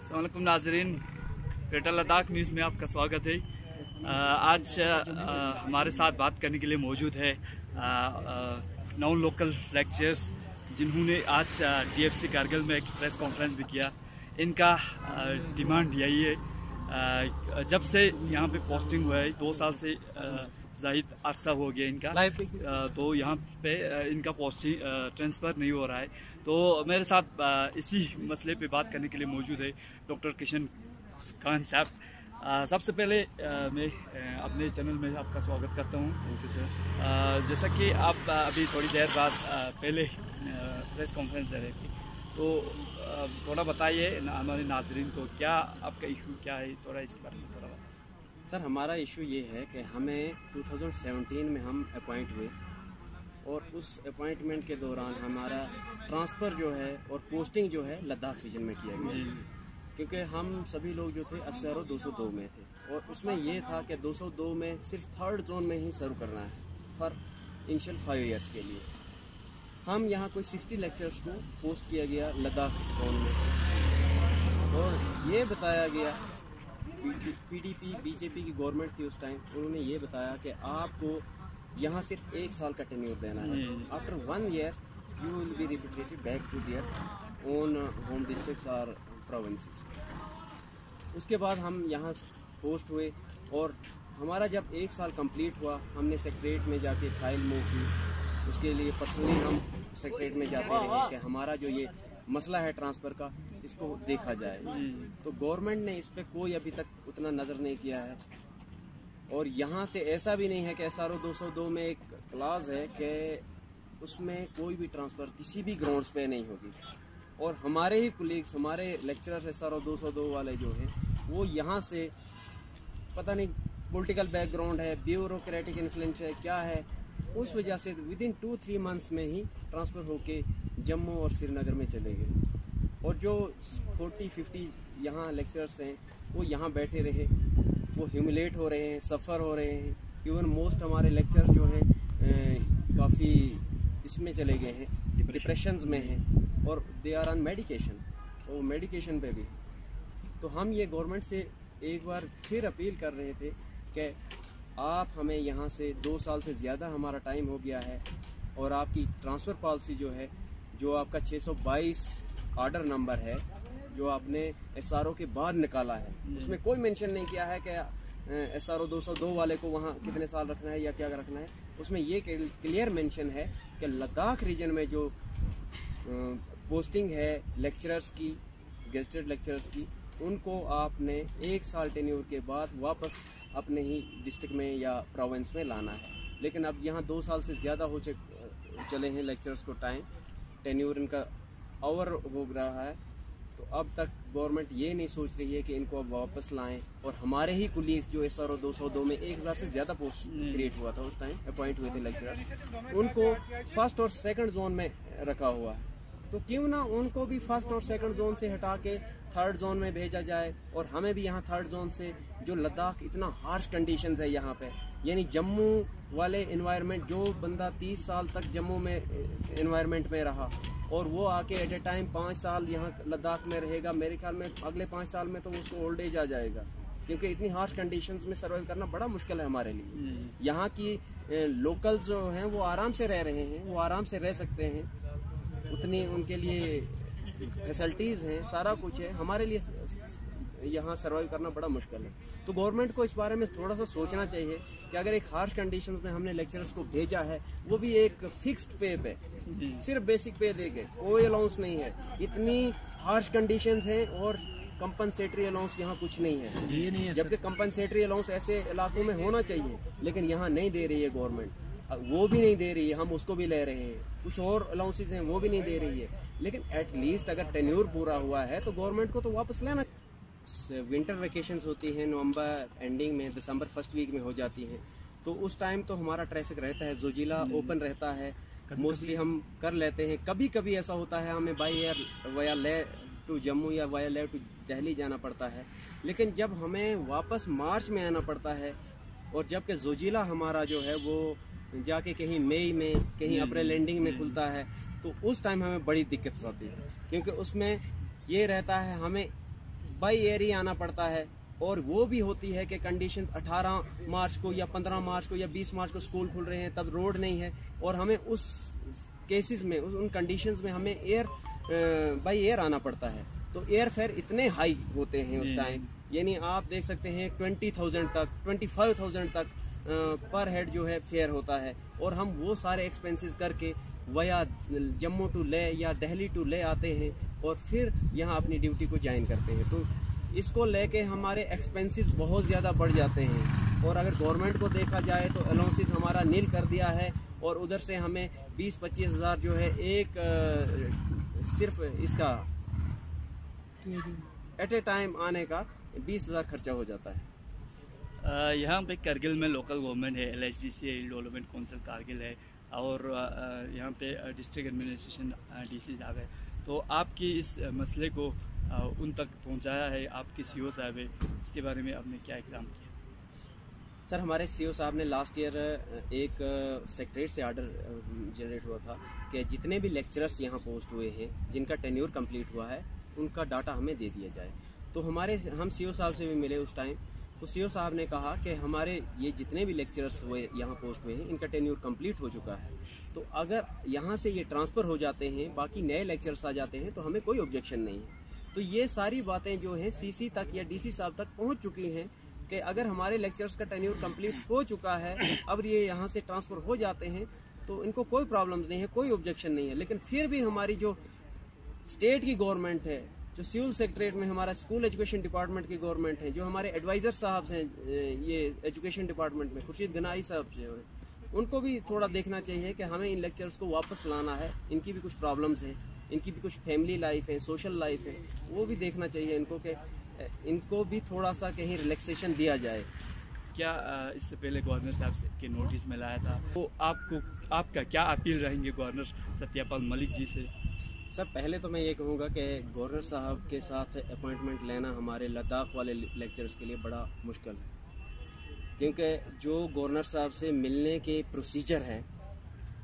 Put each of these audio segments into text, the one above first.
असलम नाजरीन। Greater Ladakh news में आपका स्वागत है। आज हमारे साथ बात करने के लिए मौजूद है नौ लोकल लेक्चर्स जिन्होंने आज टीएफसी कारगिल में एक प्रेस कॉन्फ्रेंस भी किया। इनका डिमांड यही है जब से यहाँ पे पोस्टिंग हुआ है, दो साल से जाहिद अरसा हो गया इनका। तो यहाँ पे इनका पोस्टिंग ट्रांसफ़र नहीं हो रहा है। तो मेरे साथ इसी मसले पे बात करने के लिए मौजूद है डॉक्टर किशन खान साहब। सबसे पहले मैं अपने चैनल में आपका स्वागत करता हूँ। थैंक यू सर जैसा कि आप अभी थोड़ी देर बाद पहले प्रेस कॉन्फ्रेंस दे रहे थे। तो थोड़ा बताइए हमारे नाजरीन को क्या आपका इशू क्या है थोड़ा इसके बारे में थोड़ा सर हमारा इशू ये है कि हमें 2017 में हम अपॉइंट हुए और उस अपॉइंटमेंट के दौरान हमारा ट्रांसफ़र जो है और पोस्टिंग जो है लद्दाख रीजन में किया गया। क्योंकि हम सभी लोग जो थे अस्सी और 202 में थे और उसमें ये था कि 202 में सिर्फ़ थर्ड जोन में ही सर्व करना है फॉर इनिशियल फाइव ईयर्स के लिए। हम यहाँ कोई 60 लेक्चर्स को पोस्ट किया गया लद्दाख जोन में। और ये बताया गया पीडीपी बीजेपी की गवर्नमेंट थी उस टाइम उन्होंने ये बताया कि आपको यहाँ सिर्फ़ एक साल का टेन्योर देना है। After one year you will be repeated back to their own home district और प्रोविंसेस उसके बाद हम यहाँ पोस्ट हुए और हमारा जब एक साल कंप्लीट हुआ हमने सेक्रेट में जाके फ़ाइल मूव की। उसके लिए पर्सनली हम सेक्रेट में जाते रहे कि हमारा जो ये मसला है ट्रांसफ़र का इसको देखा जाए। तो गवर्नमेंट ने इस पर कोई अभी तक उतना नज़र नहीं किया है। और यहाँ से ऐसा भी नहीं है कि एस आर ओ दो सौ दो में एक क्लास है कि उसमें कोई भी ट्रांसफ़र किसी भी ग्राउंड्स पे नहीं होगी। और हमारे ही कुलीग्स हमारे लेक्चरर्स एस आर ओ दो सौ दो वाले जो हैं वो यहाँ से पता नहीं पॉलिटिकल बैकग्राउंड है ब्यूरोक्रेटिक इन्फ्लुएंस है क्या है उस वजह से within two three months में ही ट्रांसफ़र होके जम्मू और श्रीनगर में चले गए। और जो फोर्टी फिफ्टी यहाँ लेक्चरर्स हैं वो यहाँ बैठे रहे। वो ह्यूमिलेट हो रहे हैं सफ़र हो रहे हैं। इवन मोस्ट हमारे लेक्चर जो हैं काफ़ी इसमें चले गए हैं डिप्रेशन में हैं। और दे आर ऑन मेडिकेशन वो मेडिकेशन पे भी। तो हम ये गवर्नमेंट से एक बार फिर अपील कर रहे थे कि आप हमें यहाँ से दो साल से ज़्यादा हमारा टाइम हो गया है और आपकी ट्रांसफ़र पॉलिसी जो है जो आपका 622 ऑर्डर नंबर है जो आपने एसआरओ के बाद निकाला है हम्म। उसमें कोई मेंशन नहीं किया है कि एस आर ओ वाले को वहाँ कितने साल रखना है या क्या रखना है। उसमें ये क्लियर मेंशन है कि लद्दाख रीजन में जो पोस्टिंग है लेक्चरर्स की गेस्टेड लेक्चरर्स की उनको आपने एक साल टेन्यूर के बाद वापस अपने ही डिस्ट्रिक्ट में या प्रोविंस में लाना है। लेकिन अब यहाँ दो साल से ज़्यादा हो चले हैं लेक्चरर्स को टाइम टेन्यूर इनका ओवर हो रहा है तो अब तक गवर्नमेंट ये नहीं सोच रही है कि इनको अब वापस लाएँ। और हमारे ही कुलीग्स जो एस आर ओ दो सौ दो में एक हज़ार से ज़्यादा पोस्ट क्रिएट हुआ था उस टाइम अपॉइंट हुए थे लेक्चरर उनको फ़र्स्ट और सेकंड जोन में रखा हुआ है। तो क्यों ना उनको भी फ़र्स्ट और सेकंड जोन से हटा के थर्ड जोन में भेजा जाए और हमें भी यहाँ थर्ड जोन से जो लद्दाख इतना हार्श कंडीशन है यहाँ पे यानी जम्मू वाले इन्वायरमेंट जो बंदा तीस साल तक जम्मू में इन्वायरमेंट में रहा और वो आके एट ए टाइम पाँच साल यहाँ लद्दाख में रहेगा मेरे ख्याल में अगले पाँच साल में तो उसको ओल्ड एज आ जाएगा। क्योंकि इतनी हार्श कंडीशंस में सर्वाइव करना बड़ा मुश्किल है हमारे लिए। हम्म। यहाँ की लोकल्स जो हैं वो आराम से रह रहे हैं वो आराम से रह सकते हैं। उतनी उनके लिए फैसिलिटीज़ हैं सारा कुछ है। हमारे लिए यहाँ सर्वाइव करना बड़ा मुश्किल है। तो गवर्नमेंट को इस बारे में थोड़ा सा सोचना चाहिए कि अगर एक हार्श कंडीशन में हमने लेक्चरर्स को भेजा है वो भी एक फिक्स्ड पे पे सिर्फ़ बेसिक पे दे के कोई अलाउंस नहीं है। इतनी हार्श कंडीशन है और कंपनसेटरी अलाउंस यहाँ कुछ नहीं है। ये नहीं है जबकि कंपनसेटरी अलाउंस ऐसे इलाकों में होना चाहिए लेकिन यहाँ नहीं दे रही है गवर्नमेंट वो भी नहीं दे रही है हम उसको भी ले रहे हैं। कुछ और अलाउंसेज हैं वो भी नहीं दे रही है। लेकिन एटलीस्ट अगर टेन्यूर पूरा हुआ है तो गवर्नमेंट को तो वापस लेना विंटर वेकेशंस होती हैं नवंबर एंडिंग में दिसंबर फ़र्स्ट वीक में हो जाती हैं। तो उस टाइम तो हमारा ट्रैफ़िक रहता है जोजिला ओपन हम्म। रहता है। मोस्टली हम कर लेते हैं। कभी कभी ऐसा होता है हमें बाई एयर वया ले टू जम्मू या वाया ले टू दिल्ली जाना पड़ता है। लेकिन जब हमें वापस मार्च में आना पड़ता है और जबकि जोजिला हमारा जो है वो जाके कहीं मई में कहीं अप्रैल एंडिंग में खुलता है तो उस टाइम हमें बड़ी दिक्कत आती है। क्योंकि उसमें ये रहता है हमें बाई एयर ही आना पड़ता है। और वो भी होती है कि कंडीशंस 18 मार्च को या 15 मार्च को या 20 मार्च को स्कूल खुल रहे हैं तब रोड नहीं है। और हमें उस केसेस में उस उन कंडीशंस में हमें एयर बाई एयर आना पड़ता है। तो एयर फेयर इतने हाई होते हैं उस टाइम यानी आप देख सकते हैं ट्वेंटी थाउज़ेंड तक ट्वेंटी फाइव थाउज़ेंड तक पर हेड जो है फेयर होता है। और हम वो सारे एक्सपेंसेस करके वया जम्मू टू ले या दिल्ली टू ले आते हैं और फिर यहाँ अपनी ड्यूटी को ज्वाइन करते हैं। तो इसको लेके हमारे एक्सपेंसेस बहुत ज़्यादा बढ़ जाते हैं। और अगर गवर्नमेंट को देखा जाए तो अलाउंसेस हमारा नील कर दिया है और उधर से हमें बीस पच्चीस हज़ार जो है एक आ, सिर्फ़ इसका एट ए टाइम आने का बीस हज़ार खर्चा हो जाता है। यहाँ पे करगिल में लोकल गवर्नमेंट है L H D C development council Kargil है। और यहाँ पे डिस्ट्रिक्ट एडमिनिस्ट्रेशन डी सी साहब है। तो आपकी इस मसले को उन तक पहुँचाया है, आपके सी ओ साहब है, इसके बारे में आपने क्या इकदाम किया? सर, हमारे सीओ साहब ने लास्ट ईयर एक सेक्रेटरीट से आर्डर जनरेट हुआ था कि जितने भी लेक्चरर्स यहाँ पोस्ट हुए हैं, जिनका टेन्योर कंप्लीट हुआ है, उनका डाटा हमें दे दिया जाए। तो हमारे, हम सीओ साहब से भी मिले उस टाइम तो सीओ साहब ने कहा कि हमारे ये जितने भी लेक्चरर्स हुए, यहाँ पोस्ट हुए हैं, इनका टेन्यूर कंप्लीट हो चुका है। तो अगर यहाँ से ये ट्रांसफ़र हो जाते हैं, बाकी नए लेक्चरर्स आ जाते हैं तो हमें कोई ऑब्जेक्शन नहीं है। तो ये सारी बातें जो हैं सीसी तक या डीसी साहब तक पहुँच चुकी हैं कि अगर हमारे लेक्चर्स का टेन्यूर कंप्लीट हो चुका है, अब ये यहाँ से ट्रांसफ़र हो जाते हैं तो इनको कोई प्रॉब्लम्स नहीं है, कोई ऑब्जेक्शन नहीं है। लेकिन फिर भी हमारी जो स्टेट की गवर्नमेंट है जो सिविल सेक्रेटरेट में हमारा स्कूल एजुकेशन डिपार्टमेंट की गवर्नमेंट है, जो हमारे एडवाइज़र साहब हैं ये एजुकेशन डिपार्टमेंट में, खुर्शीद गनाई साहब जो है उनको भी थोड़ा देखना चाहिए कि हमें इन लेक्चर्स को वापस लाना है, इनकी भी कुछ प्रॉब्लम्स हैं, इनकी भी कुछ फैमिली लाइफ है, सोशल लाइफ है, वो भी देखना चाहिए इनको कि इनको भी थोड़ा सा कहीं रिलैक्सेशन दिया जाए। क्या इससे पहले गवर्नर साहब से के नोटिस में लाया था? तो आपको, आपका क्या अपील रहेंगे गवर्नर सत्यापाल मलिक जी से? सर, पहले तो मैं ये कहूँगा कि गवर्नर साहब के साथ अपॉइंटमेंट लेना हमारे लद्दाख वाले लेक्चर्स के लिए बड़ा मुश्किल है। क्योंकि जो गवर्नर साहब से मिलने के प्रोसीजर है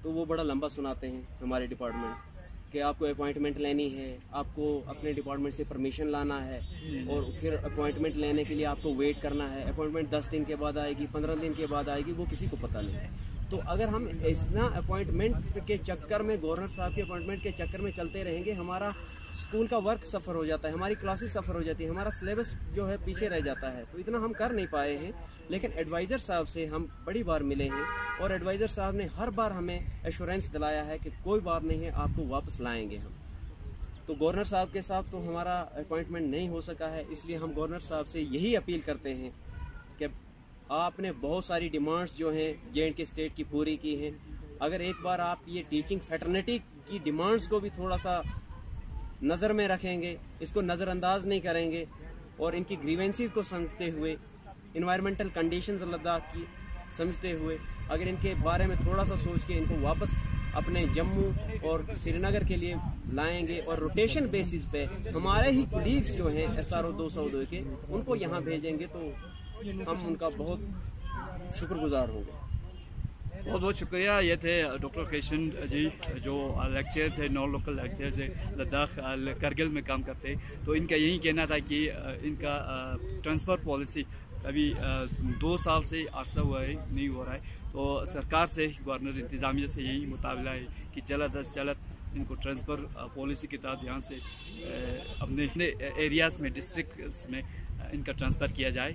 तो वो बड़ा लंबा सुनाते हैं हमारे डिपार्टमेंट कि आपको अपॉइंटमेंट लेनी है, आपको अपने डिपार्टमेंट से परमिशन लाना है और फिर अपॉइंटमेंट लेने के लिए आपको वेट करना है। अपॉइंटमेंट दस दिन के बाद आएगी, पंद्रह दिन के बाद आएगी, वो किसी को पता नहीं। तो अगर हम इतना अपॉइंटमेंट के चक्कर में, गवर्नर साहब के अपॉइंटमेंट के चक्कर में चलते रहेंगे, हमारा स्कूल का वर्क सफ़र हो जाता है, हमारी क्लासेस सफ़र हो जाती है, हमारा सिलेबस जो है पीछे रह जाता है तो इतना हम कर नहीं पाए हैं। लेकिन एडवाइज़र साहब से हम बड़ी बार मिले हैं और एडवाइज़र साहब ने हर बार हमें एश्योरेंस दिलाया है कि कोई बात नहीं है, आपको वापस लाएँगे हम। तो गवर्नर साहब के साथ तो हमारा अपॉइंटमेंट नहीं हो सका है, इसलिए हम गवर्नर साहब से यही अपील करते हैं आपने बहुत सारी डिमांड्स जो हैं जे एंड के स्टेट की पूरी की हैं। अगर एक बार आप ये टीचिंग फैटर्निटी की डिमांड्स को भी थोड़ा सा नज़र में रखेंगे, इसको नज़रअंदाज नहीं करेंगे और इनकी ग्रीवेंसीज को समझते हुए इन्वायरमेंटल कंडीशंस लद्दाख की समझते हुए, अगर इनके बारे में थोड़ा सा सोच के इनको वापस अपने जम्मू और श्रीनगर के लिए लाएँगे और रोटेशन बेसिस पे हमारे ही कुलीग्स जो हैं एस आर ओ दो सौ दो के, उनको यहाँ भेजेंगे तो हम उनका बहुत शुक्रगुजार होंगे। बहुत बहुत शुक्रिया। ये थे डॉक्टर कृष्ण जी, जो लेक्चर्स है नॉन लोकल लेक्चर्स है, लद्दाख करगिल में काम करते हैं। तो इनका यही कहना था कि इनका ट्रांसफ़र पॉलिसी अभी दो साल से अर्सा हुआ है, नहीं हो रहा है। तो सरकार से, गवर्नर इंतज़ामिया से यही मुताबला है कि जल्द अज जल्द इनको ट्रांसफ़र पॉलिसी के तहत यहाँ से अपने एरियाज़ में डिस्ट्रिक्ट में इनका ट्रांसफ़र किया जाए।